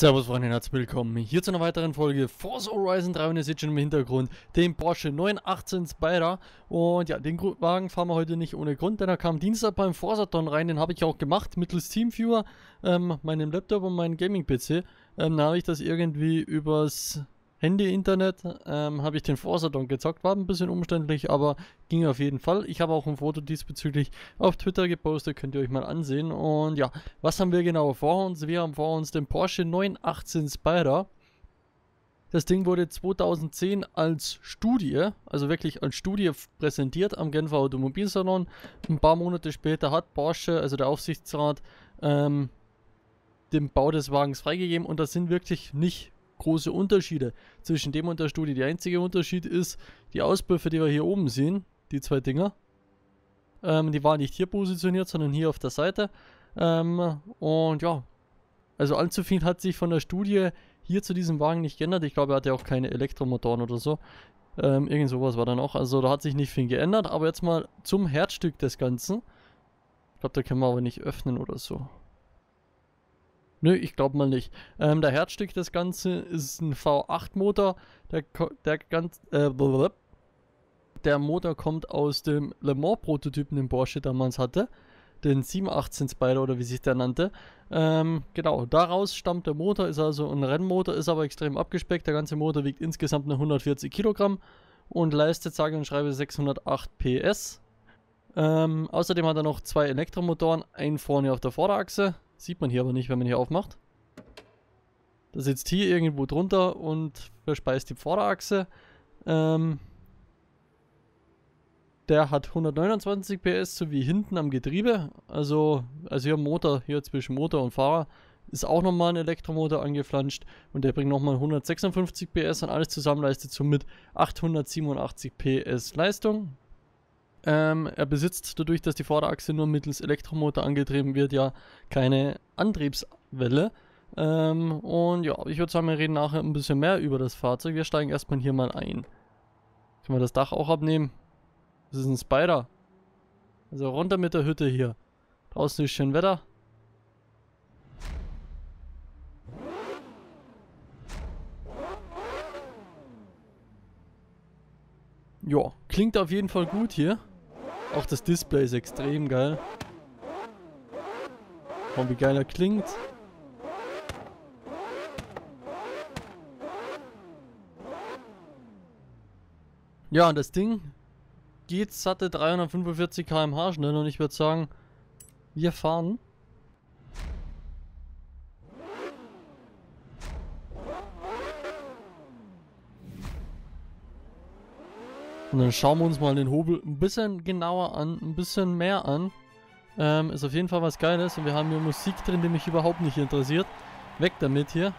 Servus Freunde und herzlich willkommen hier zu einer weiteren Folge Forza Horizon 3 und ihr seht schon im Hintergrund den Porsche 918 Spider und ja, den Wagen fahren wir heute nicht ohne Grund, denn er kam Dienstag beim Forsaton rein, den habe ich auch gemacht mittels Teamviewer, ähm, meinem Laptop und meinem Gaming-PC, ähm, da habe ich das irgendwie übers Handy-Internet ähm, habe ich den Forsadon gezockt. War ein bisschen umständlich, aber ging auf jeden Fall. Ich habe auch ein Foto diesbezüglich auf Twitter gepostet, könnt ihr euch mal ansehen. Und ja, was haben wir genau vor uns? Wir haben vor uns den Porsche 918 Spider. Das Ding wurde 2010 als Studie, also wirklich als Studie präsentiert am Genfer Automobilsalon. Ein paar Monate später hat Porsche, also der Aufsichtsrat, ähm, den Bau des Wagens freigegeben und das sind wirklich nicht große Unterschiede zwischen dem und der Studie. Der einzige Unterschied ist die Auspuffe, die wir hier oben sehen, die zwei Dinger. Ähm, die waren nicht hier positioniert, sondern hier auf der Seite. Ähm, und ja, also allzu viel hat sich von der Studie hier zu diesem Wagen nicht geändert. Ich glaube, er hatte auch keine Elektromotoren oder so. Ähm, irgend sowas war dann auch. Also da hat sich nicht viel geändert. Aber jetzt mal zum Herzstück des Ganzen. Ich glaube, da können wir aber nicht öffnen oder so. Nö, ich glaube mal nicht. Ähm, der Herzstück des Ganzen ist ein V8-Motor. Der, der, ganz, äh, der Motor kommt aus dem Le Mans-Prototypen, den Porsche damals hatte. Den 718 Spider oder wie sich der nannte. Ähm, genau, daraus stammt der Motor, ist also ein Rennmotor, ist aber extrem abgespeckt. Der ganze Motor wiegt insgesamt nur 140 Kilogramm und leistet sage und schreibe 608 PS. Ähm, außerdem hat er noch zwei Elektromotoren, einen vorne auf der Vorderachse, Sieht man hier aber nicht, wenn man hier aufmacht. Der sitzt hier irgendwo drunter und verspeist die Vorderachse. Ähm, der hat 129 PS sowie hinten am Getriebe. Also, also hier Motor, hier zwischen Motor und Fahrer ist auch nochmal ein Elektromotor angeflanscht und der bringt nochmal 156 PS und alles zusammen leistet somit 887 PS Leistung. Ähm, er besitzt dadurch, dass die Vorderachse nur mittels Elektromotor angetrieben wird, ja keine Antriebswelle. Ähm, und ja, ich würde sagen, wir reden nachher ein bisschen mehr über das Fahrzeug. Wir steigen erstmal hier mal ein. Können wir das Dach auch abnehmen? Das ist ein Spider. Also runter mit der Hütte hier. Draußen ist schön Wetter. Ja, klingt auf jeden Fall gut hier. Auch das Display ist extrem geil. Oh, wie geil er klingt. Ja, und das Ding geht satte 345 km/h schnell und ich würde sagen, wir fahren. Dann schauen wir uns mal den Hobel ein bisschen genauer an, ein bisschen mehr an. Ähm, ist auf jeden Fall was Geiles und wir haben hier Musik drin, die mich überhaupt nicht interessiert. Weg damit hier.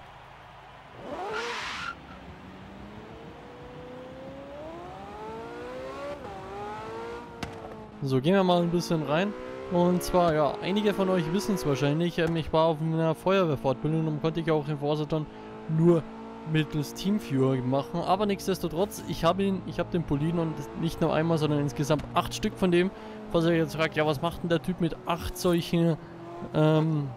So, gehen wir mal ein bisschen rein. Und zwar, ja, einige von euch wissen es wahrscheinlich. Ähm, ich war auf einer Feuerwehrfortbildung und konnte ich auch in Forsaton nur mittels Teamviewer machen. Aber nichtsdestotrotz, ich habe ihn, ich habe den Polin und nicht nur einmal, sondern insgesamt acht Stück von dem. Was er jetzt fragt, ja, was macht denn der Typ mit acht solchen ähm,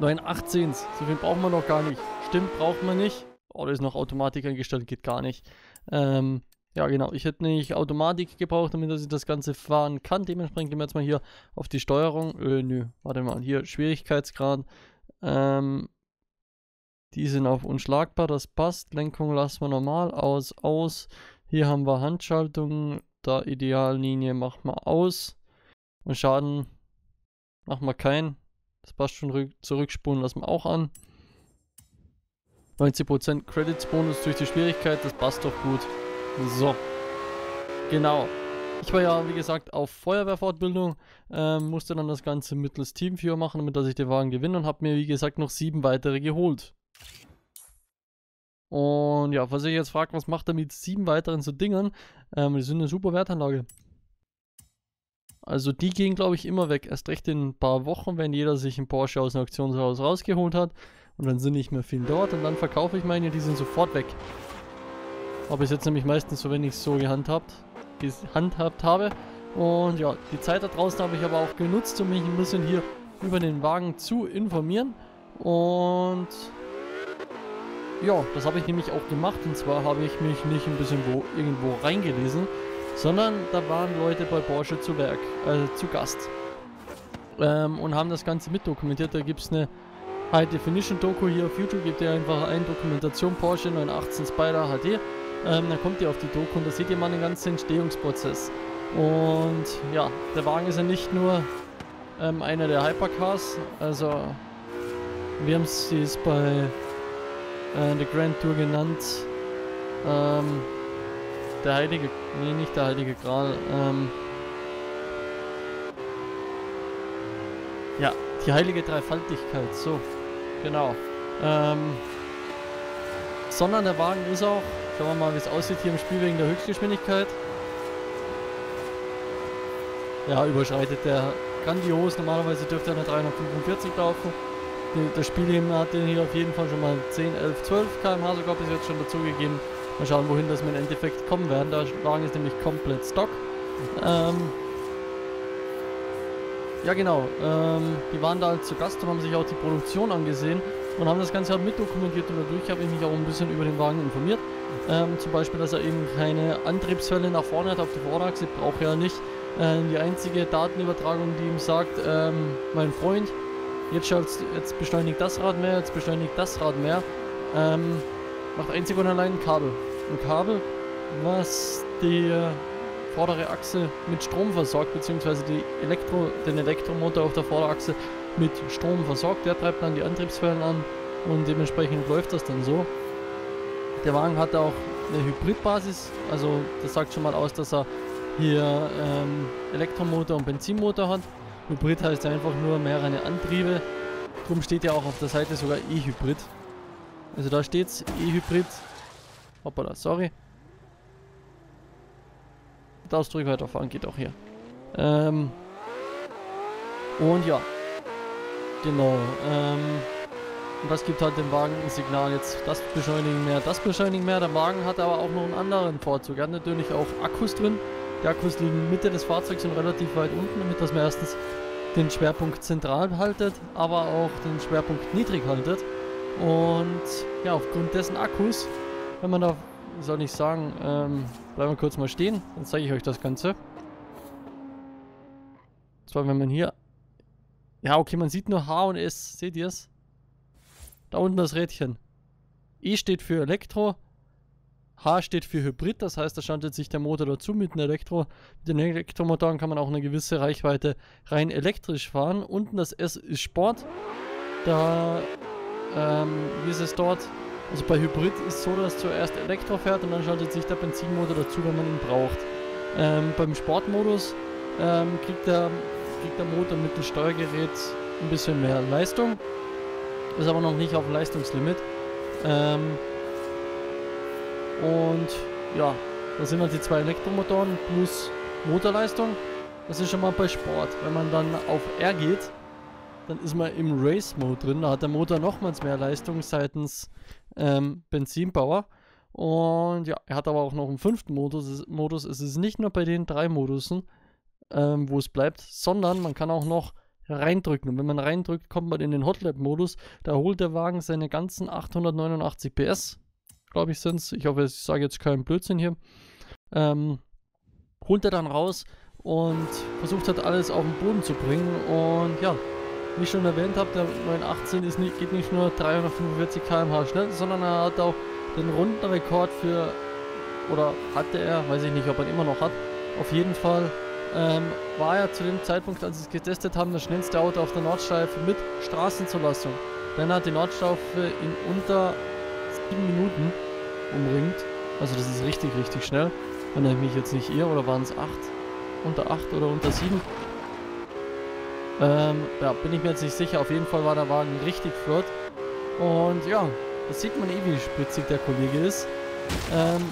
918s? So viel braucht man noch gar nicht. Stimmt, braucht man nicht. Oh, das ist noch Automatik eingestellt, geht gar nicht. Ähm, ja, genau. Ich hätte nicht Automatik gebraucht, damit ich das Ganze fahren kann. Dementsprechend gehen wir jetzt mal hier auf die Steuerung. Äh, nö, warte mal. Hier Schwierigkeitsgrad. Ähm, die sind auf unschlagbar, das passt. Lenkung lassen wir normal aus, aus. Hier haben wir Handschaltung, da Ideallinie machen wir aus. Und Schaden machen wir keinen. Das passt schon, zurückspulen lassen wir auch an. 90% Credits Bonus durch die Schwierigkeit, das passt doch gut. So. Genau. Ich war ja, wie gesagt, auf Feuerwehrfortbildung, ähm, musste dann das Ganze mittels Teamviewer machen, damit dass ich den Wagen gewinne und habe mir, wie gesagt, noch sieben weitere geholt. Und ja, falls ihr jetzt fragt, was macht er mit sieben weiteren so Dingern, ähm, die sind eine super Wertanlage. Also die gehen, glaube ich, immer weg. Erst recht in ein paar Wochen, wenn jeder sich einen Porsche aus dem Auktionshaus rausgeholt hat. Und dann sind nicht mehr viel dort. Und dann verkaufe ich meine, die sind sofort weg. Habe ich jetzt nämlich meistens so, wenn ich es so gehandhabt, gehandhabt habe. Und ja, die Zeit da draußen habe ich aber auch genutzt, um mich ein bisschen hier über den Wagen zu informieren. Und ja, das habe ich nämlich auch gemacht. Und zwar habe ich mich nicht ein bisschen wo, irgendwo reingelesen, sondern da waren Leute bei Porsche zu Werk, äh, zu Gast. Ähm, und haben das Ganze mitdokumentiert. Da gibt es eine High Definition Doku hier auf YouTube. Gebt ihr einfach ein Dokumentation Porsche 918 Spider HD. Ähm, dann kommt ihr auf die Doku und da seht ihr mal den ganzen Entstehungsprozess. Und ja, der Wagen ist ja nicht nur ähm, einer der Hypercars, also wir haben es bei äh, der Grand Tour genannt. Ähm, der Heilige, nee, nicht der Heilige Gral. Ähm, ja, die Heilige Dreifaltigkeit, so, genau. Ähm, sondern der Wagen ist auch, schauen wir mal, wie es aussieht hier im Spiel wegen der Höchstgeschwindigkeit. Ja, überschreitet der grandios. Normalerweise dürfte er eine 345 laufen. Das Spiel hat den hier auf jeden Fall schon mal 10, 11, 12 km/h sogar bis jetzt schon dazugegeben. Mal schauen, wohin das im Endeffekt kommen werden. Der Wagen ist nämlich komplett Stock. Ähm ja genau, ähm, die waren da zu Gast und haben sich auch die Produktion angesehen und haben das Ganze halt mitdokumentiert und dadurch habe ich mich auch ein bisschen über den Wagen informiert. Ähm, zum Beispiel, dass er eben keine Antriebswelle nach vorne hat auf die Vorderachse, braucht er nicht. Ähm, die einzige Datenübertragung, die ihm sagt, ähm, mein Freund, jetzt, jetzt beschleunigt das Rad mehr, jetzt beschleunigt das Rad mehr, ähm, macht einzig und allein ein Kabel. Ein Kabel, was die vordere Achse mit Strom versorgt, beziehungsweise Elektro, den Elektromotor auf der Vorderachse mit Strom versorgt. Der treibt dann die Antriebswellen an und dementsprechend läuft das dann so. Der Wagen hat auch eine Hybridbasis, also das sagt schon mal aus, dass er hier ähm, Elektromotor und Benzinmotor hat. Hybrid heißt einfach nur mehrere Antriebe. Drum steht ja auch auf der Seite sogar E-Hybrid. Also da steht's E-Hybrid. Hoppala, sorry. Das drück weiterfahren geht auch hier. Ähm und ja. Genau. Ähm und das gibt halt dem Wagen ein Signal, jetzt das beschleunigen mehr, das beschleunigen mehr. Der Wagen hat aber auch noch einen anderen Vorzug. Er hat natürlich auch Akkus drin. Die Akkus liegen Mitte des Fahrzeugs und relativ weit unten, damit das man erstens den Schwerpunkt zentral haltet, aber auch den Schwerpunkt niedrig haltet. Und ja, aufgrund dessen Akkus, wenn man da, soll ich sagen, ähm, bleiben wir kurz mal stehen, dann zeige ich euch das Ganze. Und zwar, wenn man hier, ja okay, man sieht nur H und S, seht ihr es? Da unten das Rädchen. E steht für Elektro, H steht für Hybrid, das heißt, da schaltet sich der Motor dazu mit einem Elektro. Mit den Elektromotoren kann man auch eine gewisse Reichweite rein elektrisch fahren. Unten das S ist Sport. Da, ähm, ist es dort? Also bei Hybrid ist es so, dass zuerst Elektro fährt und dann schaltet sich der Benzinmotor dazu, wenn man ihn braucht. Ähm, beim Sportmodus ähm, kriegt, der, kriegt der Motor mit dem Steuergerät ein bisschen mehr Leistung. Ist aber noch nicht auf Leistungslimit. Ähm, und ja, da sind halt die zwei Elektromotoren plus Motorleistung. Das ist schon mal bei Sport. Wenn man dann auf R geht, dann ist man im Race-Mode drin. Da hat der Motor nochmals mehr Leistung seitens ähm, Benzinbauer. Und ja, er hat aber auch noch einen fünften Modus. Modus. Es ist nicht nur bei den drei Modusen, ähm, wo es bleibt, sondern man kann auch noch reindrücken. Und wenn man reindrückt, kommt man in den Hotlap-Modus. Da holt der Wagen seine ganzen 889 PS glaube ich, sind es. Ich hoffe, ich sage jetzt keinen Blödsinn hier. Ähm, holt er dann raus und versucht hat, alles auf den Boden zu bringen. Und ja, wie ich schon erwähnt habe, der 918 ist nicht, geht nicht nur 345 km/h schnell, sondern er hat auch den Rundenrekord für, oder hatte er, weiß ich nicht, ob er ihn immer noch hat. Auf jeden Fall ähm, war er zu dem Zeitpunkt, als sie es getestet haben, das schnellste Auto auf der Nordschleife mit Straßenzulassung. Denn er hat die Nordschleife in unter 7 Minuten umringt. Also das ist richtig, richtig schnell. Wenn ich mich jetzt nicht irre, oder waren es 8? Unter 8 oder unter 7? Ähm, ja, bin ich mir jetzt nicht sicher. Auf jeden Fall war der Wagen richtig flott. Und ja, das sieht man eh, wie spritzig der Kollege ist. Ähm,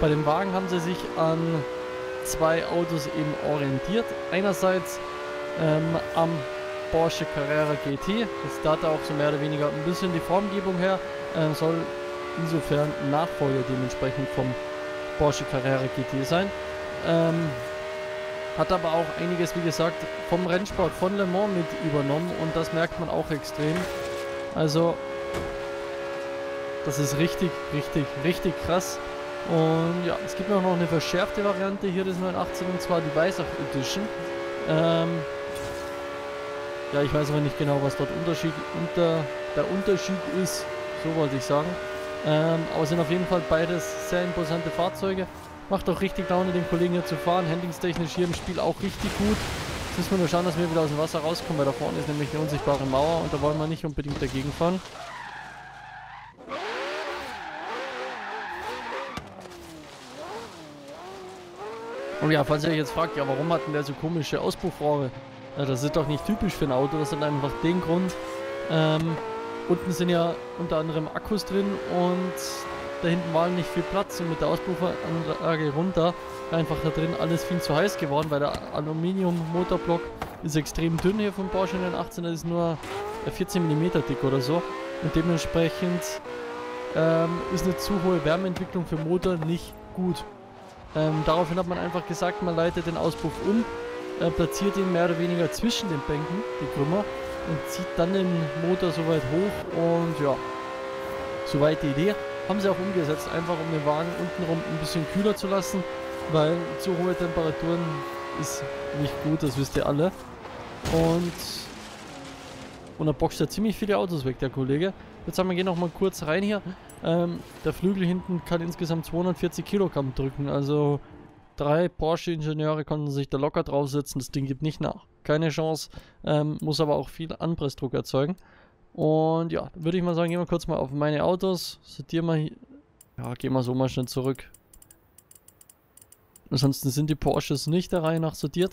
bei dem Wagen haben sie sich an zwei Autos eben orientiert. Einerseits ähm, am Porsche Carrera GT. Das da hat auch so mehr oder weniger ein bisschen die Formgebung her. Äh, soll insofern Nachfolger dementsprechend vom Porsche Carrera GT sein. Ähm, hat aber auch einiges, wie gesagt, vom Rennsport von Le Mans mit übernommen und das merkt man auch extrem. Also Das ist richtig, richtig, richtig krass. Und ja, es gibt noch eine verschärfte Variante hier des 918 und zwar die Weisach Edition. Ähm, ja, ich weiß aber nicht genau, was dort Unterschied, unter, der Unterschied ist. So wollte ich sagen. Ähm, aber sind auf jeden Fall beides sehr imposante Fahrzeuge. Macht auch richtig Laune, den Kollegen hier zu fahren. Handlingstechnisch hier im Spiel auch richtig gut. Jetzt müssen wir nur schauen, dass wir wieder aus dem Wasser rauskommen, weil da vorne ist nämlich eine unsichtbare Mauer und da wollen wir nicht unbedingt dagegen fahren. Und ja, falls ihr euch jetzt fragt, ja, warum hat denn der so komische Auspuffrohre? Ja, das ist doch nicht typisch für ein Auto, das hat einfach den Grund. Ähm, unten sind ja unter anderem Akkus drin und da hinten war nicht viel Platz und mit der Auspuffanlage runter einfach da drin alles viel zu heiß geworden, weil der Aluminium-Motorblock ist extrem dünn hier vom Porsche 918, das ist nur 14 mm dick oder so und dementsprechend ähm, ist eine zu hohe Wärmeentwicklung für Motor nicht gut. Ähm, daraufhin hat man einfach gesagt, man leitet den Auspuff um, äh, platziert ihn mehr oder weniger zwischen den Bänken, die Krümmer, und zieht dann den Motor so weit hoch und ja, soweit die Idee. Haben sie auch umgesetzt, einfach um den Wagen untenrum ein bisschen kühler zu lassen, weil zu hohe Temperaturen ist nicht gut, das wisst ihr alle. Und, und er boxt ja ziemlich viele Autos weg, der Kollege. Jetzt sagen wir, gehen noch mal kurz rein hier. Ähm, der Flügel hinten kann insgesamt 240 Kilogramm drücken, also drei Porsche-Ingenieure konnten sich da locker draufsetzen. Das Ding gibt nicht nach. Keine Chance, ähm, muss aber auch viel Anpressdruck erzeugen. Und ja, würde ich mal sagen, gehen wir kurz mal auf meine Autos. Sortieren wir hier. Ja, gehen wir so mal schnell zurück. Ansonsten sind die Porsches nicht der Reihe nach sortiert.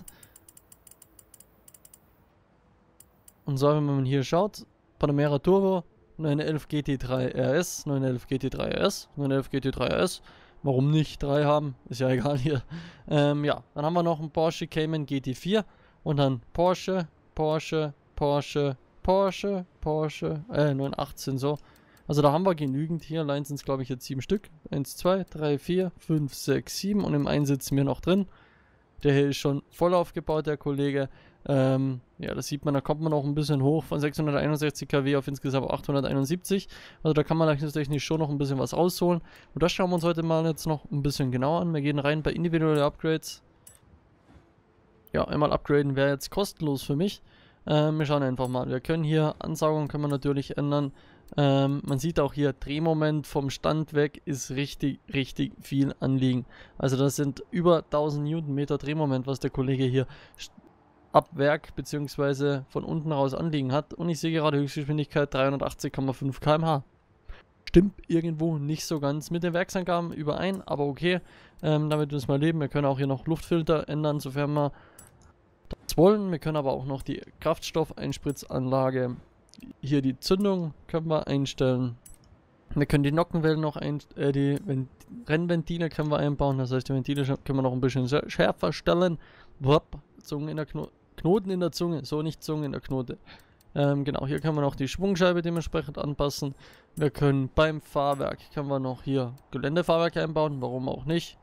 Und so, wenn man hier schaut, Panamera Turbo 911 GT3 RS, 911 GT3 RS, 911 GT3 RS. Warum nicht drei haben? Ist ja egal hier. Ähm, ja, dann haben wir noch einen Porsche Cayman GT4 und dann Porsche, Porsche, Porsche, Porsche, Porsche, äh, 918 so. Also da haben wir genügend hier. Allein sind es glaube ich jetzt sieben Stück. Eins, zwei, drei, vier, fünf, sechs, sieben und im einen sitzen wir noch drin. Der hier ist schon voll aufgebaut, der Kollege. Ähm, ja, das sieht man, da kommt man auch ein bisschen hoch von 661 kW auf insgesamt 871. Also da kann man leistungstechnisch schon noch ein bisschen was rausholen. Und das schauen wir uns heute mal jetzt noch ein bisschen genauer an. Wir gehen rein bei individuelle Upgrades. Ja, einmal upgraden wäre jetzt kostenlos für mich. Ähm, wir schauen einfach mal. Wir können hier Ansaugung können wir natürlich ändern. Ähm, man sieht auch hier, Drehmoment vom Stand weg ist richtig, richtig viel anliegen. Also das sind über 1000 Newtonmeter Drehmoment, was der Kollege hier ab Werk bzw. von unten raus anliegen hat. Und ich sehe gerade Höchstgeschwindigkeit 380,5 km/h. Stimmt irgendwo nicht so ganz mit den Werksangaben überein, aber okay. Ähm, damit müssen wir leben. Wir können auch hier noch Luftfilter ändern, sofern wir wollen. Wir können aber auch noch die Kraftstoffeinspritzanlage hier die Zündung können wir einstellen. Wir können die Nockenwellen noch ein, äh, die Vent Rennventile können wir einbauen. Das heißt, die Ventile können wir noch ein bisschen schärfer stellen. Wupp, Zunge in der Kno Knoten in der Zunge, so nicht Zunge in der Knote. Ähm, genau, hier können wir noch die Schwungscheibe dementsprechend anpassen. Wir können beim Fahrwerk, können wir noch hier Geländefahrwerk einbauen, warum auch nicht.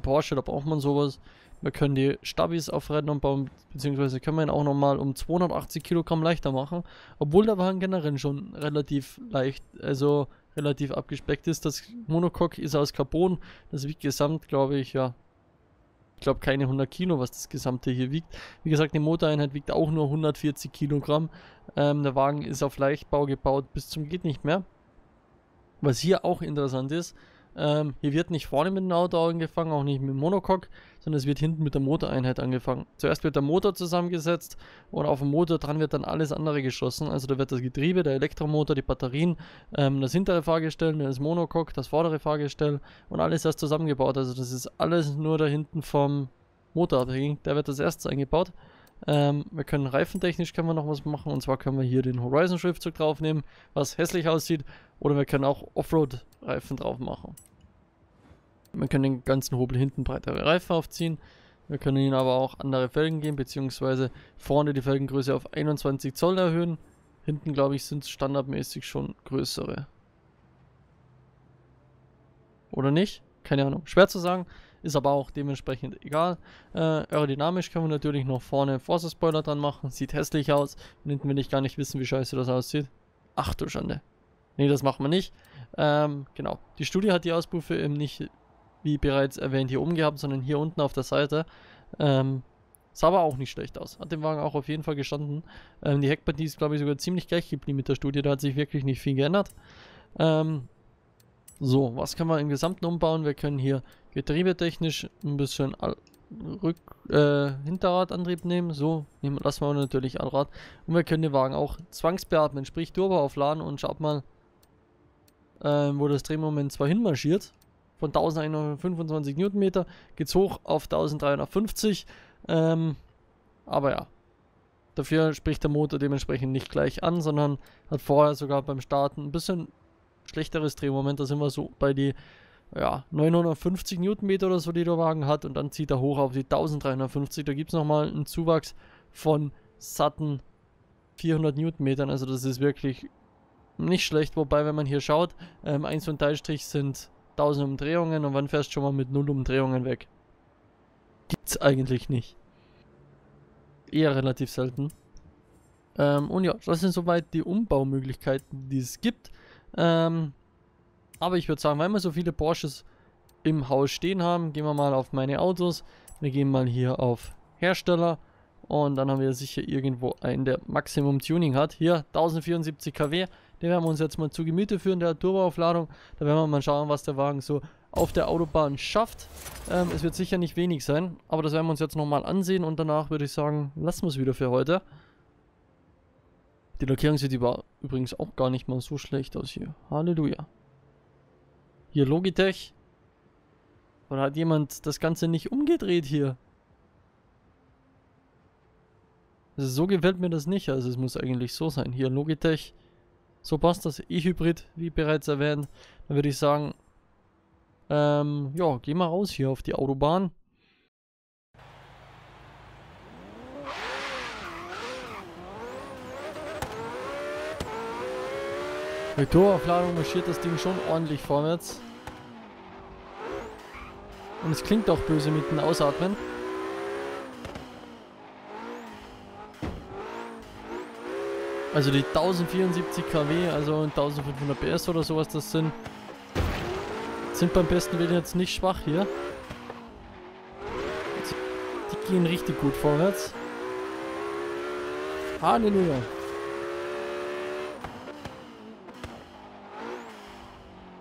Porsche, da braucht man sowas. Wir können die Stabis auf Rädern bauen, beziehungsweise können wir ihn auch nochmal um 280 Kilogramm leichter machen. Obwohl der Wagen generell schon relativ leicht, also relativ abgespeckt ist. Das Monocoque ist aus Carbon. Das wiegt gesamt, glaube ich, ja. Ich glaube keine 100 Kilo, was das gesamte hier wiegt. Wie gesagt, die Motoreinheit wiegt auch nur 140 Kilogramm. Ähm, der Wagen ist auf Leichtbau gebaut bis zum geht nicht mehr. Was hier auch interessant ist, ähm, hier wird nicht vorne mit dem Auto angefangen, auch nicht mit dem Monocoque, sondern es wird hinten mit der Motoreinheit angefangen. Zuerst wird der Motor zusammengesetzt und auf dem Motor dran wird dann alles andere geschossen. Also da wird das Getriebe, der Elektromotor, die Batterien, ähm, das hintere Fahrgestell, das Monocoque, das vordere Fahrgestell und alles erst zusammengebaut. Also das ist alles nur da hinten vom Motor abhängig. Der wird als erstes eingebaut. Ähm, wir können reifentechnisch können wir noch was machen und zwar können wir hier den Horizon Schriftzug draufnehmen, was hässlich aussieht, oder wir können auch Offroad Reifen drauf machen. Wir können den ganzen Hobel hinten breitere Reifen aufziehen. Wir können ihnen aber auch andere Felgen geben, beziehungsweise vorne die Felgengröße auf 21 Zoll erhöhen. Hinten, glaube ich, sind standardmäßig schon größere. Oder nicht? Keine Ahnung. Schwer zu sagen, ist aber auch dementsprechend egal. Äh, aerodynamisch können wir natürlich noch vorne Forza Spoiler dran machen. Sieht hässlich aus. Und hinten will ich gar nicht wissen, wie scheiße das aussieht. Ach du Schande. Nee, das machen wir nicht. Ähm, genau. Die Studie hat die Auspuffe eben nicht, wie bereits erwähnt, hier oben gehabt, sondern hier unten auf der Seite. Ähm, sah aber auch nicht schlecht aus. Hat dem Wagen auch auf jeden Fall gestanden. Ähm, die Heckpartie ist, glaube ich, sogar ziemlich gleich geblieben mit der Studie. Da hat sich wirklich nicht viel geändert. Ähm, so, was können wir im Gesamten umbauen? Wir können hier getriebetechnisch ein bisschen Rück, äh, Hinterradantrieb nehmen. So, nehmen, lassen wir natürlich Allrad. Und wir können den Wagen auch zwangsbeatmen, sprich Turbo aufladen und schaut mal, äh, wo das Drehmoment zwar hinmarschiert. Von 1125 Newtonmeter geht es hoch auf 1350. Ähm, aber ja, dafür spricht der Motor dementsprechend nicht gleich an, sondern hat vorher sogar beim Starten ein bisschen schlechteres Drehmoment. Da sind wir so bei die ja, 950 Newtonmeter oder so, die der Wagen hat. Und dann zieht er hoch auf die 1350. Da gibt es nochmal einen Zuwachs von satten 400 Newtonmetern. Also das ist wirklich nicht schlecht. Wobei, wenn man hier schaut, ähm, 1 und Teilstrich sind 1000 Umdrehungen und wann fährst du schon mal mit 0 Umdrehungen weg? Gibt's eigentlich nicht. Eher relativ selten. Ähm, und ja, das sind soweit die Umbaumöglichkeiten, die es gibt. Ähm, aber ich würde sagen, weil wir so viele Porsches im Haus stehen haben, gehen wir mal auf meine Autos. Wir gehen mal hier auf Hersteller. Und dann haben wir sicher irgendwo einen, der Maximum Tuning hat. Hier 1074 kW. Den werden wir uns jetzt mal zu Gemüte führen, der Turboaufladung. Da werden wir mal schauen, was der Wagen so auf der Autobahn schafft. Ähm, es wird sicher nicht wenig sein, aber das werden wir uns jetzt nochmal ansehen und danach würde ich sagen, lassen wir es wieder für heute. Die Lackierung sieht übrigens auch gar nicht mal so schlecht aus hier. Halleluja. Hier Logitech. Oder hat jemand das Ganze nicht umgedreht hier? Also so gefällt mir das nicht. Also es muss eigentlich so sein. Hier Logitech. So passt das. E-Hybrid, wie bereits erwähnt. Dann würde ich sagen, ähm, ja, geh mal raus hier auf die Autobahn. Mit marschiert das Ding schon ordentlich vorwärts. Und es klingt auch böse mit dem Ausatmen. Also die 1074 kW, also 1500 PS oder sowas das sind, sind beim besten Willen jetzt nicht schwach hier. Die gehen richtig gut vorwärts. Halleluja.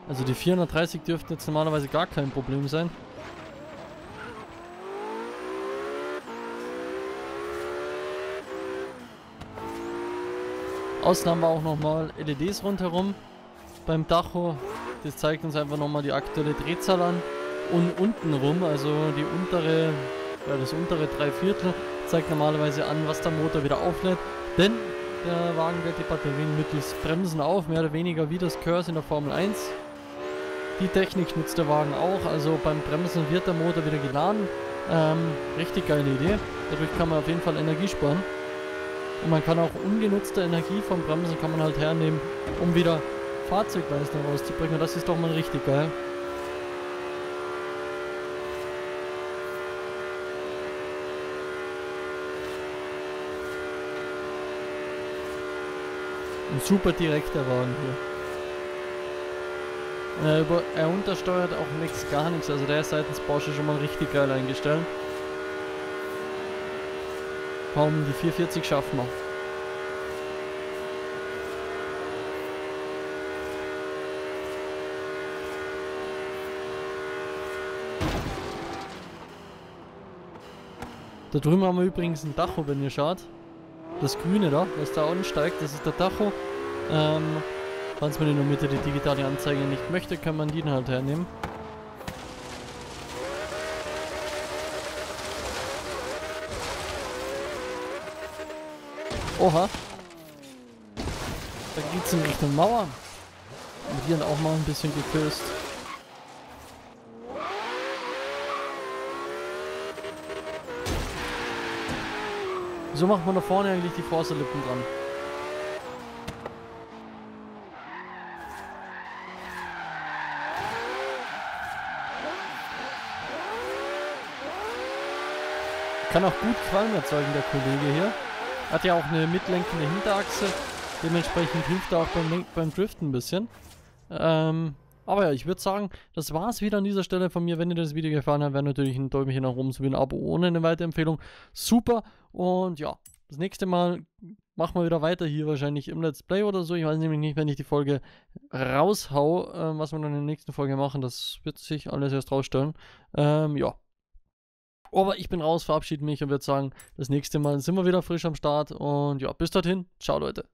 Also die 430 dürften jetzt normalerweise gar kein Problem sein. Außen haben wir auch nochmal LEDs rundherum beim Dacho. Das zeigt uns einfach nochmal die aktuelle Drehzahl an. Und unten rum, also die untere, ja, das untere Dreiviertel, zeigt normalerweise an, was der Motor wieder auflädt. Denn der Wagen lädt die Batterien mittels Bremsen auf, mehr oder weniger wie das Curse in der Formel 1. Die Technik nutzt der Wagen auch, also beim Bremsen wird der Motor wieder geladen. Ähm, richtig geile Idee. Dadurch kann man auf jeden Fall Energie sparen. Und man kann auch ungenutzte Energie vom Bremsen kann man halt hernehmen, um wieder Fahrzeugleistung rauszubringen. Und das ist doch mal richtig geil. Ein super direkter Wagen hier. Er, über, er untersteuert auch nichts, gar nichts. Also der ist seitens Porsche schon mal richtig geil eingestellt. Kaum die 440 schaffen wir. Da drüben haben wir übrigens ein Dacho, wenn ihr schaut. Das grüne da, was da ansteigt, das ist der Dacho. Ähm, Falls man in der Mitte die digitale Anzeige nicht möchte, kann man die halt hernehmen. Oha. Da geht's in Richtung Mauer. Und hier auch mal ein bisschen geküsst. So macht man da vorne eigentlich die Vorderlippen dran. Kann auch gut Qualm erzeugen, der Kollege hier. Hat ja auch eine mitlenkende Hinterachse. Dementsprechend hilft er auch beim, beim Driften ein bisschen. Ähm, aber ja, ich würde sagen, das war es wieder an dieser Stelle von mir. Wenn dir das Video gefallen hat, wäre natürlich ein Däumchen nach oben sowie ein Abo ohne eine Weiterempfehlung. Super. Und ja, das nächste Mal machen wir wieder weiter hier wahrscheinlich im Let's Play oder so. Ich weiß nämlich nicht, wenn ich die Folge raushau, äh, was wir dann in der nächsten Folge machen. Das wird sich alles erst rausstellen. Ähm, ja. Aber ich bin raus, verabschiede mich und würde sagen, das nächste Mal sind wir wieder frisch am Start. Und ja, bis dorthin. Ciao, Leute.